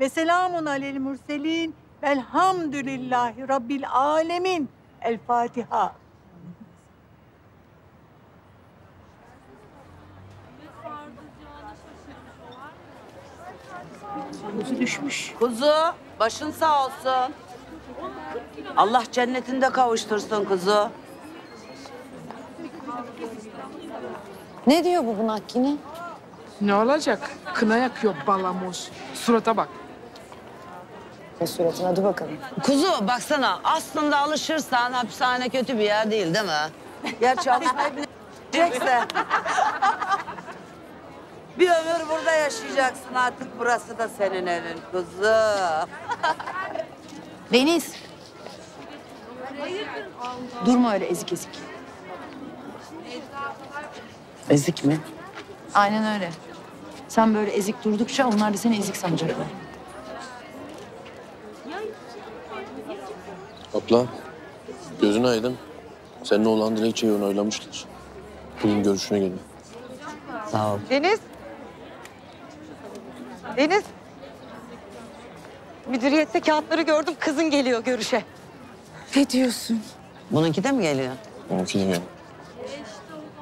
ve selamun alel murselin velhamdülillahi rabbil alemin. El Fatiha. Kuzu başın sağ olsun. Allah cennetinde kavuştursun kuzu. Ne diyor bu bunak yine? Ne olacak? Kına yakıyor balamoz. Surata bak. Ne suratına hadi bakalım. Kuzu baksana aslında alışırsan hapishane kötü bir yer değil değil mi? Gerçi alışmayı bilecekse. bir ömür burada yaşayacaksın artık burası da senin evin kuzu. Deniz. Durma öyle ezik ezik. Ezik mi? Aynen öyle. Sen böyle ezik durdukça onlar da seni ezik sanacaklar. Abla, gözün aydın. Seninle olan dilekçeyi onaylamışlar. Bugün görüşüne gelin. Sağ ol. Deniz. Deniz. Müdüriyette kağıtları gördüm. Kızın geliyor görüşe. Ne diyorsun? Bununki de mi geliyor? Onunki de gelin.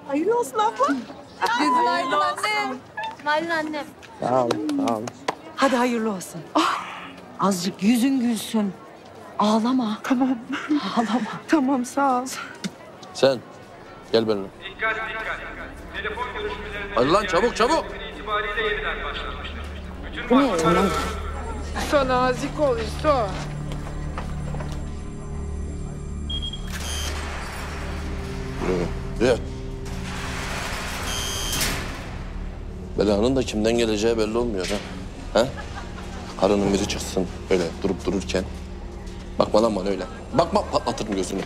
Hayırlı olsun abla. Nalan annem. Sağ ol, sağ ol. Hadi hayırlı olsun. Azıcık yüzün gülsün. Ağlama. Tamam. Ağlama. Tamam sağ ol. Sen, gel benimle. Dikkat dikkat. Telefon görüşmelerinde Hadi lan çabuk çabuk. itibariyle yeniden başlatmıştır. Bütün başvurular İso nazik ol. Yürü, yürü. Belanın da kimden geleceği belli olmuyor ha. Ha? Karının biri çıksın öyle durup dururken. Bakma lan bana öyle. Bakma patlatırım gözünü.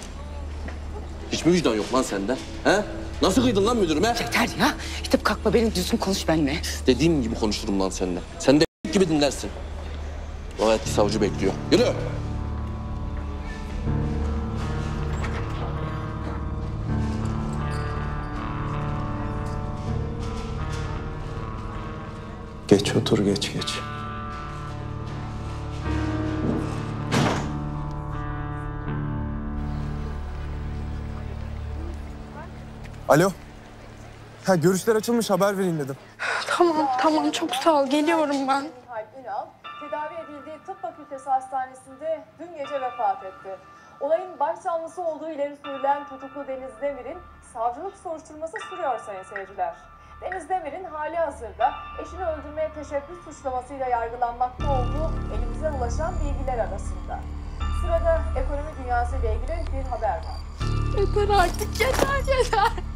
Hiç mi vicdan yok lan sende? He? Nasıl kıydın lan müdürüme? Yeter ya. Gidip kalkma benim düzgün konuş benimle. Dediğim gibi konuşurum lan seninle. Sen de gibi dinlersin. O hayatki savcı bekliyor. Yürü. Geç otur geç geç. Alo. Ha görüşler açılmış haber vereyim dedim. Tamam tamam çok sağ ol geliyorum ben. Ünal, tedavi edildiği tıp fakültesi hastanesinde dün gece vefat etti. Olayın başsağlısı olduğu ileri sürülen tutuklu Deniz Demir'in savcılık soruşturması sürüyor sayın seyirciler. Deniz Demir'in hali hazırda eşini öldürmeye teşebbüs suçlamasıyla yargılanmakta olduğu elimize ulaşan bilgiler arasında. Sırada ekonomi dünyası ile ilgili bir haber var. Yeter artık yeter yeter.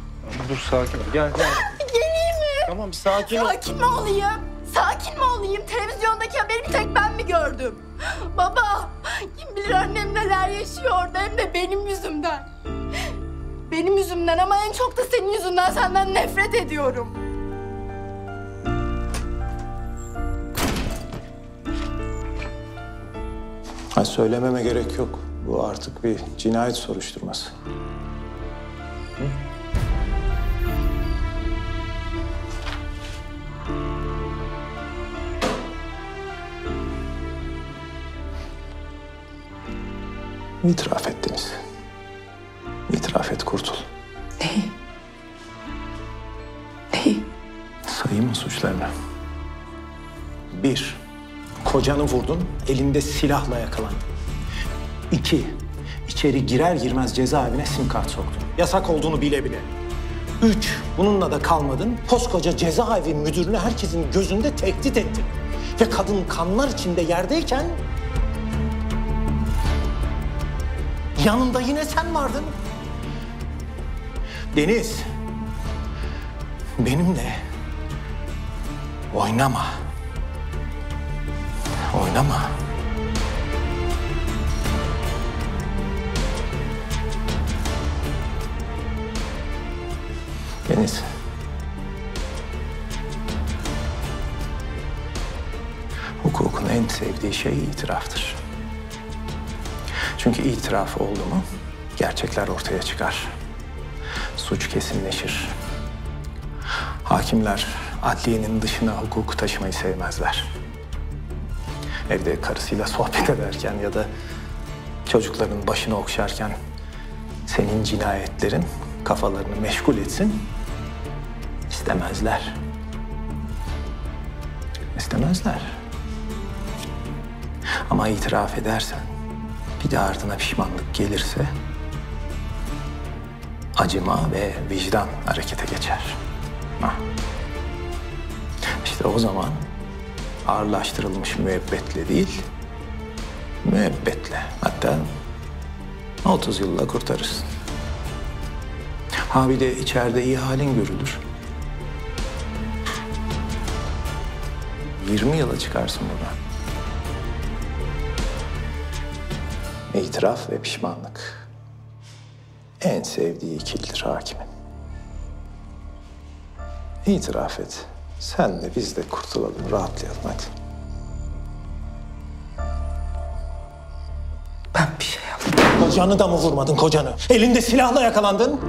Dur sakin ol gel gel. Geleyim mi? Tamam bir sakin ol. Sakin mi olayım? Sakin mi olayım? Televizyondaki haberi bir tek ben mi gördüm? Baba, kim bilir annem neler yaşıyor orada hem de benim yüzümden. Benim yüzümden ama en çok da senin yüzünden senden nefret ediyorum. Ha, söylememe gerek yok. Bu artık bir cinayet soruşturması. İtiraf ettiniz. İtiraf et kurtul. Neyi? Neyi? Sayayım mı suçlarını? Bir, kocanı vurdun, elinde silahla yakalandın. İki, içeri girer girmez cezaevine sim kart soktun. Yasak olduğunu bile bile. Üç, bununla da kalmadın, koskoca cezaevi müdürünü herkesin gözünde tehdit ettin. Ve kadın kanlar içinde yerdeyken... Yanında yine sen vardın. Deniz, benimle oynama. Oynama. Deniz. Hukukun en sevdiği şey itiraftır. Çünkü itiraf oldu mu gerçekler ortaya çıkar. Suç kesinleşir. Hakimler adliyenin dışına hukuku taşımayı sevmezler. evde karısıyla sohbet ederken ya da çocukların başını okşarken senin cinayetlerin kafalarını meşgul etsin istemezler. İstemezler. Ama itiraf edersen, bir de ardına pişmanlık gelirse acıma ve vicdan harekete geçer. Ha. İşte o zaman ağırlaştırılmış müebbetle değil, müebbetle hatta 30 yılla kurtarırsın. Ha bir de içeride iyi halin görülür. 20 yıla çıkarsın buradan. İtiraf ve pişmanlık. En sevdiği ikilidir hakimin. İtiraf et. Sen de biz de kurtulalım, rahatlayalım hadi. Ben bir şey yaptım. Kocanı da mı vurmadın kocanı? Elinde silahla yakalandın.